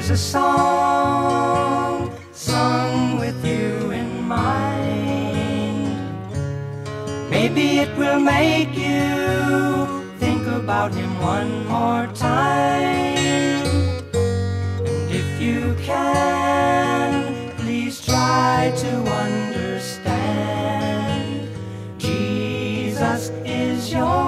here's a song sung with you in mind. Maybe it will make you think about him one more time. And if you can, please try to understand. Jesus is your.